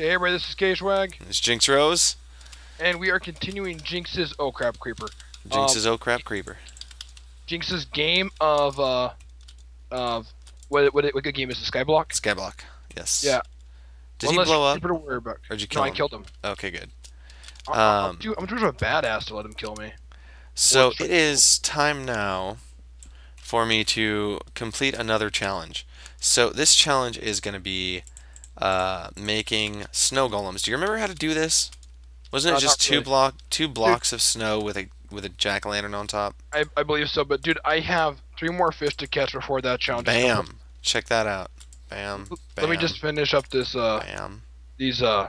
Hey everybody, this is KSchwag, It's Jinx Rose. and we are continuing Jinx's oh crap creeper. Jinx's oh crap creeper. Jinx's game of uh of what what what good game is the Skyblock? Skyblock. Yes. Yeah. Did One he blow up? to worry about. Or did you No, kill I killed him. Okay, good. I'm Um, too I'm too of a badass to let him kill me. So it is time now for me to complete another challenge. So this challenge is going to be uh, making snow golems. Do you remember how to do this? Wasn't Uh, it just two really. block two blocks of snow with a with a jack o' lantern on top? I, I believe so, but dude, I have three more fish to catch before that challenge. Bam! Check that out. Bam. bam Let me just finish up this uh Bam. these uh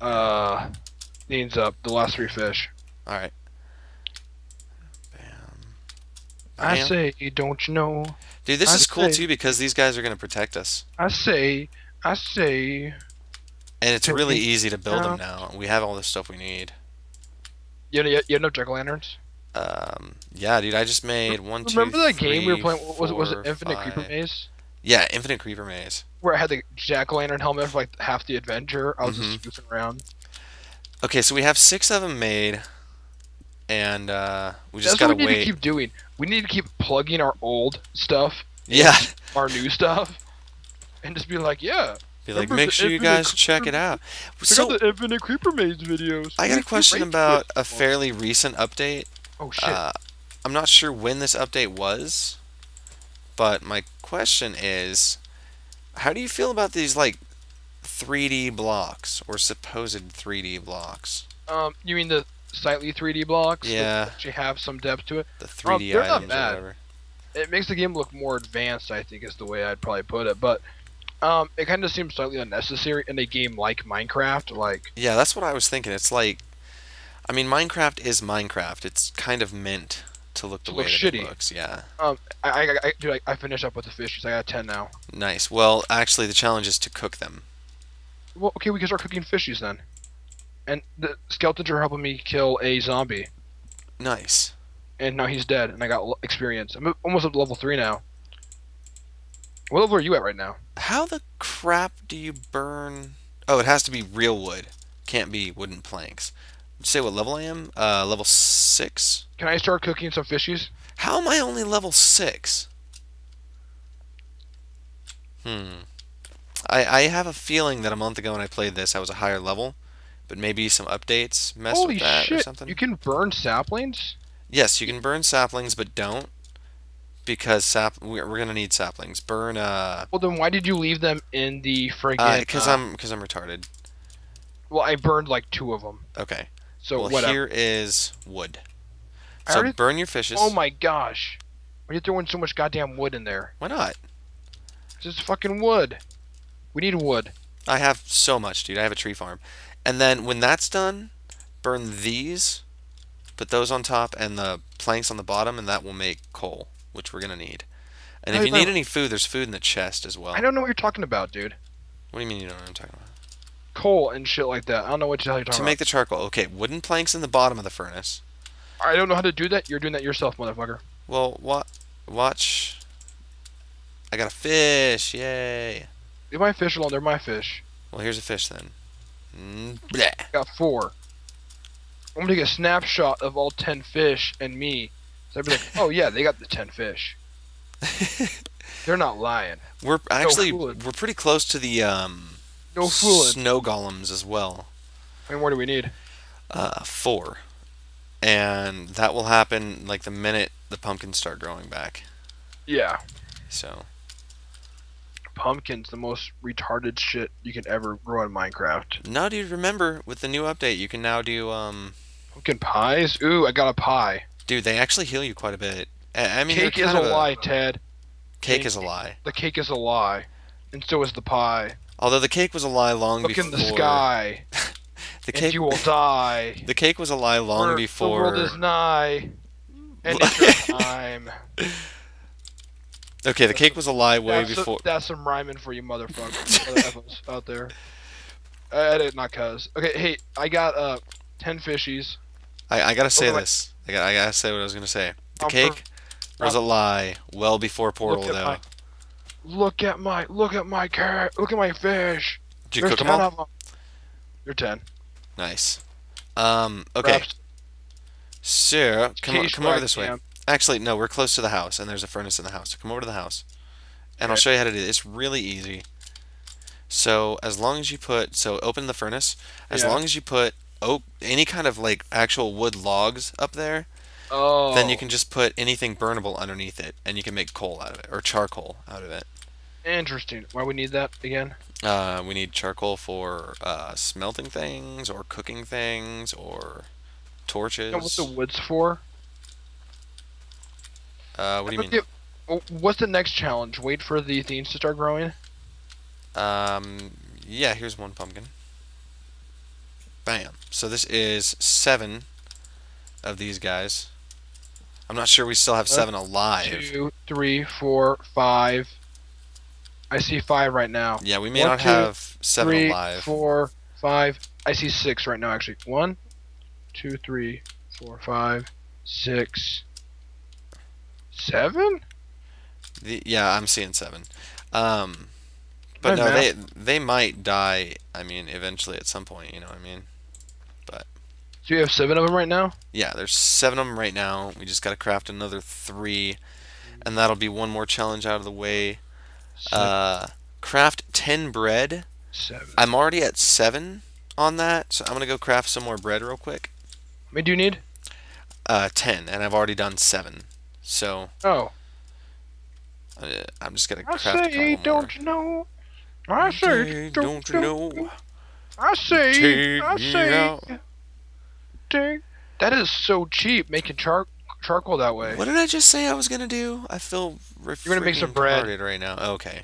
uh these up the last three fish. All right. Bam. I say, don't you know? Dude, this I is cool say- too because these guys are going to protect us. I say, I say. And it's really easy to build them now. We have all the stuff we need. You know, you, you know jack o' lanterns. Um, yeah, dude, I just made one, two, Remember that game we were playing? what Was it was it Infinite Creeper Maze? Yeah, Infinite Creeper Maze. Where I had the jack o' lantern helmet for like half the adventure. I was Mhm. just goofing around. Okay, so we have six of them made, and uh, we just That's what gotta we need wait. to keep doing. We need to keep plugging our old stuff, Yeah, our new stuff, and just be like, yeah, be like, make sure you guys check it out. check So out the Infinite Creeper Maze videos. I got a question about a fairly recent update. Oh shit! Uh, I'm not sure when this update was, but my question is, how do you feel about these like 3D blocks or supposed 3D blocks? um, you mean the slightly 3D blocks? that Yeah. actually have some depth to it. The 3D they're not islands or whatever. It makes the game look more advanced. I think is the way I'd probably put it, but. Um, it kind of seems slightly unnecessary in a game like Minecraft. Like, Yeah, that's what I was thinking. It's like, I mean, Minecraft is Minecraft. It's kind of meant to look the To way that shitty. it looks. Yeah, I, I, I, dude, I, I finished up with the fishes. I got ten now. nice. Well, actually, the challenge is to cook them. Well, okay, we can start cooking fishies then. And the skeletons are helping me kill a zombie, Nice. and now he's dead, and I got experience. I'm almost up to level three now. What level are you at right now? How the crap do you burn? Oh, it has to be real wood. Can't be wooden planks. Say what level I am? Uh, level six. Can I start cooking some fishies? How am I only level six? Hmm. I I have a feeling that a month ago when I played this, I was a higher level, but maybe some updates messed Holy with that or something. You can burn saplings. Yes, you can burn saplings, but don't because sap we're, we're gonna need saplings. Burn uh Well, then why did you leave them in the friggin'? because uh, I'm because I'm retarded. Well, I burned like two of them. Okay. So well, whatever. here is wood. I So already- burn your fishes. Oh my gosh! Why are you throwing so much goddamn wood in there? Why not? Just fucking wood. We need wood. I have so much, dude. I have a tree farm. And then when that's done, burn these, put those on top and the planks on the bottom, and that will make coal, which we're gonna need. And if you need any food, there's food in the chest as well. I don't know what you're talking about, dude. What do you mean you don't know what I'm talking about? Coal and shit like that. I don't know what the hell you're talking about. To about. make the charcoal, okay, wooden planks in the bottom of the furnace. I don't know how to do that. You're doing that yourself, motherfucker. Well, wa- watch. I got a fish, yay! Leave my fish alone. They're my fish. Well, here's a fish then. Mm, bleh. Got four. I'm gonna take a snapshot of all ten fish and me. So I'd be like, oh yeah, they got the ten fish. They're not lying. We're actually we're pretty close to the um No fooling. snow golems as well. How many more do we need? Uh, four, and that will happen like the minute the pumpkins start growing back. Yeah. So Pumpkins, the most retarded shit you can ever grow in Minecraft. no, dude. Remember, with the new update, you can now do um, Pumpkin pies? Ooh, I got a pie. Dude. They actually heal you quite a bit. I mean, cake is kind a lie, Ted. Cake is a lie. The cake is a lie. And so is the pie. Although the cake was a lie long Look before. in the sky, The and cake. you will die. The cake was a lie long For before. The world is nigh, and it's your time. Okay, the cake was a lie way that's, before. that's some rhyming for you motherfuckers out there. I did not cuz. Okay, hey, I got uh ten fishies. I, I gotta say Look at my- this. I gotta, I gotta say what I was gonna say. The cake was a lie well before Portal, Look though. my look at my look at my carrot. Look at my fish. Did you There's cook them ten all? of them. You're ten. Nice. Um. Okay. Perhaps So come come over this way. Actually, no. We're close to the house, and there's a furnace in the house. So come over to the house, and I'll show you how to do it. It's really easy. So as long as you put so open the furnace, as Yeah. long as you put oak any kind of like actual wood logs up there, Oh. then you can just put anything burnable underneath it, and you can make coal out of it or charcoal out of it. Interesting. Why we need that again? Uh, we need charcoal for uh, smelting things or cooking things or torches. You know what the wood's for? uh, what do you mean? Well, What's the next challenge? Wait for the things to start growing. Um, yeah, here's one pumpkin. Bam. So this is seven of these guys. I'm not sure we still have seven alive. Two, three, four, five. I see five right now. Yeah, we may One, not two, have seven Three, alive. four, five. I see six right now. Actually, one, two, three, four, five, six, seven. The, yeah, I'm seeing seven. Um, but no, they they might die. I mean, eventually at some point. You know what I mean? So you have seven of them right now. Yeah, there's seven of them right now. We just got to craft another three, and that'll be one more challenge out of the way. Uh, craft ten bread. seven. I'm already at seven on that, so I'm gonna go craft some more bread real quick. How many do you need? Uh, ten, and I've already done seven. So Oh, uh, I'm just gonna I craft a say, couple more. don't you know? I say, Hey, don't, you know? I say, Take I say, take. That is so cheap making char- charcoal that way. What did I just say I was gonna do? I feel You're gonna make some bread. right now. Okay.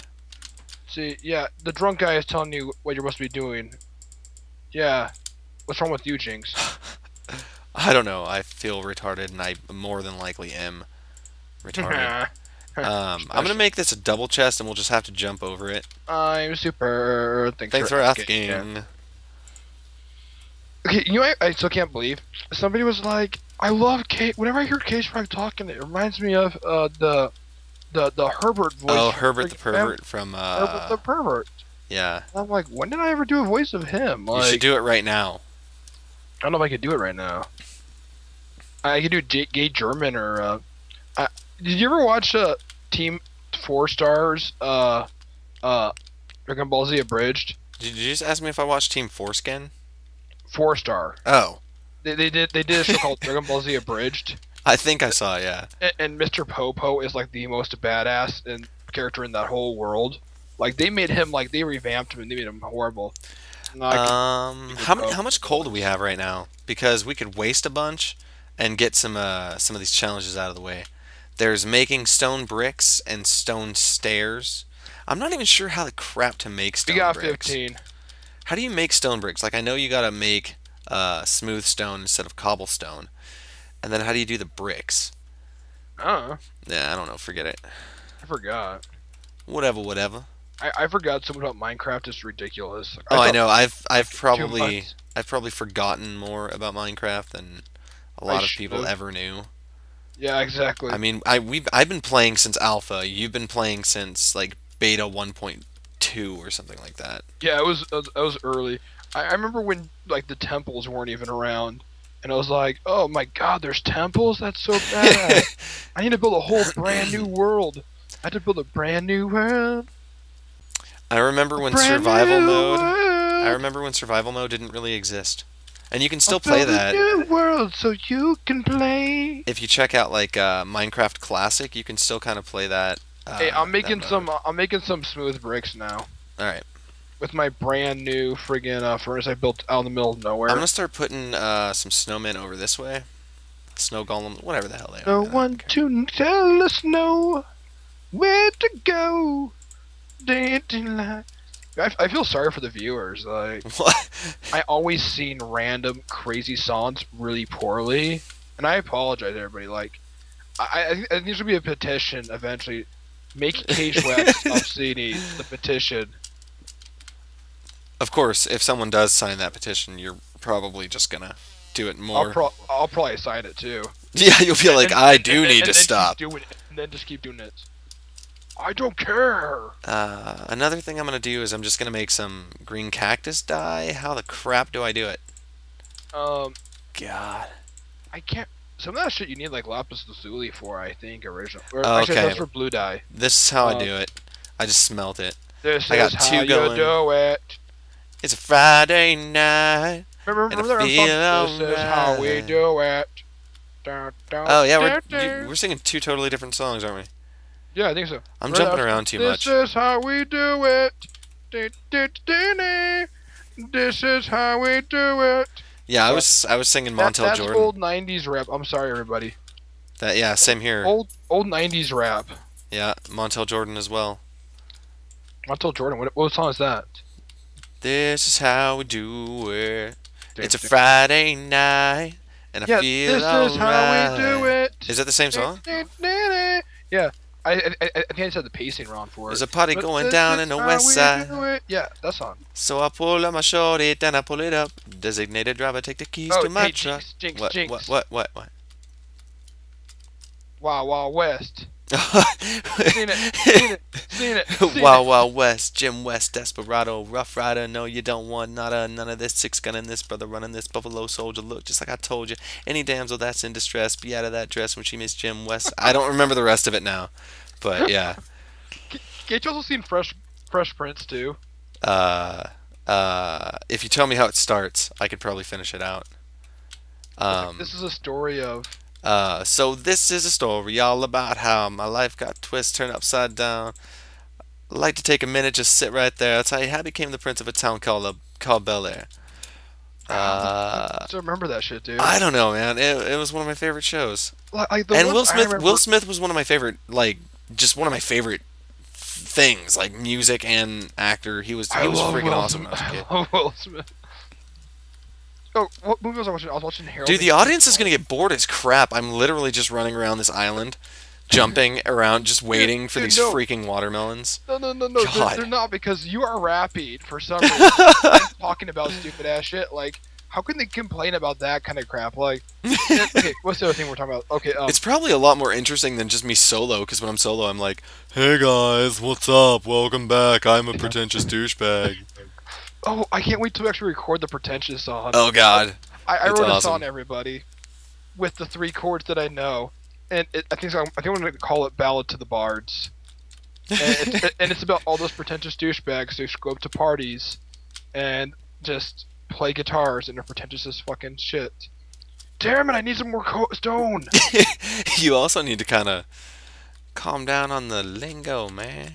See, yeah, the drunk guy is telling you what you're supposed to be doing. Yeah. What's wrong with you, Jinx? I don't know. I feel retarded, and I more than likely am retarded. um, I'm gonna make this a double chest, and we'll just have to jump over it. I'm super. Thanks, Thanks for asking. asking. Okay, you know, I, I still can't believe somebody was like, "I love Kate." Whenever I hear Cage Frog talking, it reminds me of uh, the, the the Herbert voice. Oh, Herbert the Freaking Fam- pervert from Herbert the uh, pervert. yeah. And I'm like, when did I ever do a voice of him? You should do it right now. I don't know if I could do it right now. I could do J- gay German or. Uh, I, did you ever watch uh, Team Four Stars? Uh, uh, Dragon Ball Z Abridged. Did you just ask me if I watched Team Foreskin? Four Star. Oh, They, they did they did a show called Dragon Ball Z Abridged, I think I saw. Yeah. and, and Mr. Popo is like the most badass and character in that whole world. Like they made him like they revamped him and they made him horrible. Um, how many, how much coal do we have right now? Because we could waste a bunch and get some uh some of these challenges out of the way. There's making stone bricks and stone stairs. I'm not even sure how the crap to make stone we stone got bricks. 15. How do you make stone bricks? Like I know you gotta make uh smooth stone instead of cobblestone, and then how do you do the bricks? Uh, Yeah, I don't know. Forget it. I forgot. Whatever, whatever. I, I forgot something about Minecraft. It's ridiculous. Oh, I know. I've I've probably. I've probably forgotten more about Minecraft than a lot of people should've. ever knew. Yeah, exactly. I mean, I we I've been playing since alpha. You've been playing since like beta 1.2 or something like that. Yeah, it was it was early. I, I remember when like the temples weren't even around, and I was like, "Oh my God, there's temples! That's so bad! I need to build a whole brand new world. I have to build a brand new world. I remember when brand survival mode. World. I remember when survival mode didn't really exist, and you can I'll still play that. new world so you can play. If you check out like uh, Minecraft Classic, you can still kind of play that. Uh, hey, I'm making some. I'm making some smooth bricks now All right, with my brand new friggin' uh, furnace I built out in the middle of nowhere. I'm gonna start putting uh, some snowmen over this way. Snow golems, whatever the hell they No are. one to tell us no where to go. Dancing. I, I feel sorry for the viewers. Like What? I always sing random crazy songs really poorly, and I apologize, everybody. Like I, I, I think there should be a petition eventually. Make Cage Wax obscene the petition. Of course, if someone does sign that petition, you're probably just gonna do it I'll, more. pro- I'll probably sign it too. yeah, you'll be like, And- I do and- need and to stop. doing it, and then just keep doing it. I don't care. Uh, another thing I'm gonna do is I'm just gonna make some green cactus dye. How the crap do I do it? Um, God. I can't. Some of that shit you need like lapis lazuli for, I think, original. Or, Oh, Actually, okay. that's for blue dye. This is how I Uh, do it. I just smelt it. This I got is two how going. you do it. It's a Friday night. Remember, And remember that feel? This is how we do it. Dun, dun, Oh yeah, we're dun, we're singing two totally different songs, aren't we? Yeah, I think so. I'm Remember jumping that- around too this much. This is how we do it. This is how we do it. Yeah, I was I was singing That, Montel that's Jordan. old '90s rap. I'm sorry, everybody. That yeah, same here. Old old '90s rap. Yeah, Montel Jordan as well. Montel Jordan. What, what song is that? This is how we do it. It's a Friday night, and I Yeah, feel this is how we do it. Is that the same song? Yeah, I, I, I I think I said the pacing wrong for it. There's a party But going down in the west side. Yeah, that song. So I pull up my shorty, then I pull it up. Designated driver, take the keys Oh, to my hey, truck. Jinx, Jinx, What, Jinx. what, what, what, what? Wow, wow, West. Seen it, seen it, seen it. Seen Wild it. Wild West, Jim West, Desperado, Rough Rider. No, you don't want nada, none of this. Six gun in this, brother running this. Buffalo Soldier, look just like I told you. Any damsel that's in distress, be out of that dress when she meets Jim West. I don't remember the rest of it now, but yeah. Get you also seen Fresh Fresh Prince too? Uh, uh, if you tell me how it starts, I could probably finish it out. Um, this is a story of Uh, so this is a story all about how my life got twisted, turned upside down. I'd like to take a minute, just sit right there. I'll tell you how I became the prince of a town called uh, called Bel Air. Uh, I still remember that shit, dude. I don't know, man. It, it was one of my favorite shows. Like, And Will Smith, remember- Will Smith was one of my favorite, like, just one of my favorite things, like music and actor. He was, he I was freaking Will awesome I a kid. I love Will Smith. Oh, what movie was I watching? I was watching Harold. Dude, the audience is gonna get bored as crap. I'm literally just running around this island, jumping around, just waiting for dude, these no. freaking watermelons. No, no, no, no. They're, they're not because you are rapping for some reason. talking about stupid ass shit. Like, how can they complain about that kind of crap? Like, okay, what's the other thing we're talking about? Okay, um, It's probably a lot more interesting than just me solo, because when I'm solo, I'm like, "Hey guys, what's up? Welcome back. I'm a pretentious douchebag." oh, I can't wait to actually record the pretentious song. Oh God, I, I wrote a song, everybody, with the three chords that I know, and it, I think I think I'm gonna call it "Ballad to the Bards," and it's, and it's about all those pretentious douchebags who go up to parties and just play guitars and are pretentious as fucking shit. Damn it! I need some more co- stone. you also need to kind of calm down on the lingo, man.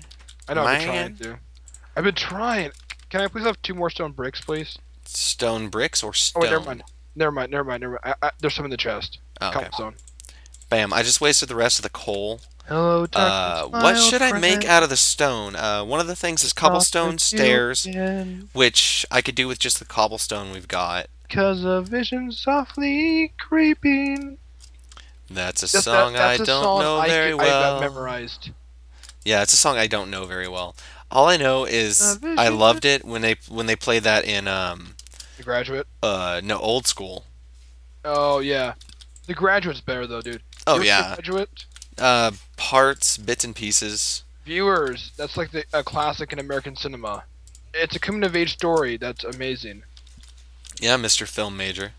I know I've been trying to. I've been trying. Can I please have two more stone bricks, please? Stone bricks or Oh stone? wait, never mind. Never mind. Never mind. Never mind. I, I, there's some in the chest. Oh, okay. Cobblestone. Bam! I just wasted the rest of the coal. Hello, Uh, what should I make out of the stone? Uh, one of the things is cobblestone stairs, which I could do with just the cobblestone we've got. Cause a vision softly creeping. That's a That's- that- song that's I a don't song know I very could- I got well. memorized. Yeah, it's a song I don't know very well. All I know is I loved it when they when they played that in um The Graduate. uh no old school. Oh yeah, The Graduate's better though, dude. Oh yeah, Graduate. uh parts, bits and pieces. Viewers, that's like the, a classic in American cinema. It's a coming of age story that's amazing. Yeah, Mr. Film Major.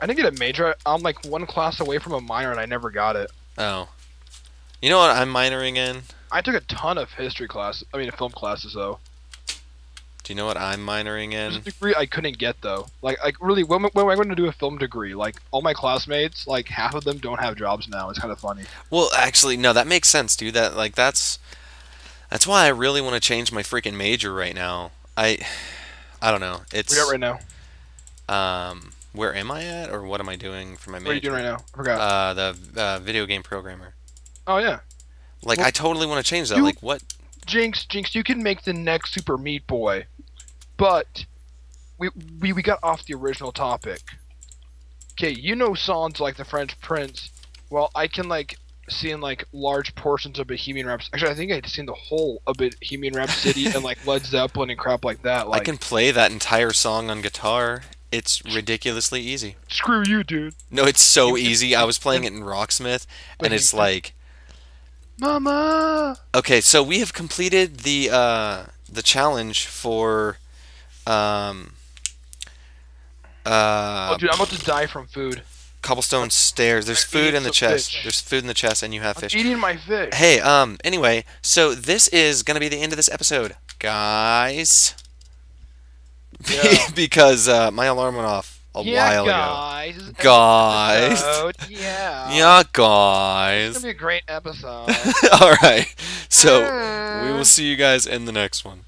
I didn't get a major. I'm like one class away from a minor, and I never got it. Oh, you know what I'm minoring in? I took a ton of history class. I mean, film classes though. You know what I'm minoring in? degree I couldn't get though. Like, like really, when, when am I going to do a film degree? Like, all my classmates, like half of them don't have jobs now. It's kind of funny. Well, actually, no, that makes sense, dude. That like that's that's why I really want to change my freaking major right now. I I don't know. It's Where you at right now? um where am I at or what am I doing for my major? What are you doing right now? I forgot. Uh, the uh, video game programmer. oh yeah, Like Well, I totally want to change that. you- Like what? Jinx, Jinx, you can make the next Super Meat Boy, but we we we got off the original topic. Okay, you know songs like the French Prince. Well, I can like seeing like large portions of Bohemian Rhapsody. Actually, I think I'd seen the whole of Bohemian Rhapsody and like Led Zeppelin and crap like that. Like, I can play that entire song on guitar. It's ridiculously easy. screw you, dude. No, it's so easy. I was playing it in Rocksmith, and it's like Mama. Okay, so we have completed the uh, the challenge for um, uh, oh, dude, I'm about to die from food. cobblestone stairs. There's I'm food in the chest. fish. There's food in the chest, and you have I'm fish. eating my fish. Hey, um, anyway, so this is gonna be the end of this episode, guys. Yeah. because uh, my alarm went off a yeah, while ago. guys. is Guys. episode. Yeah. Yeah, It's guys. gonna be a great episode. All right. So we Mm. will see you guys in the next one.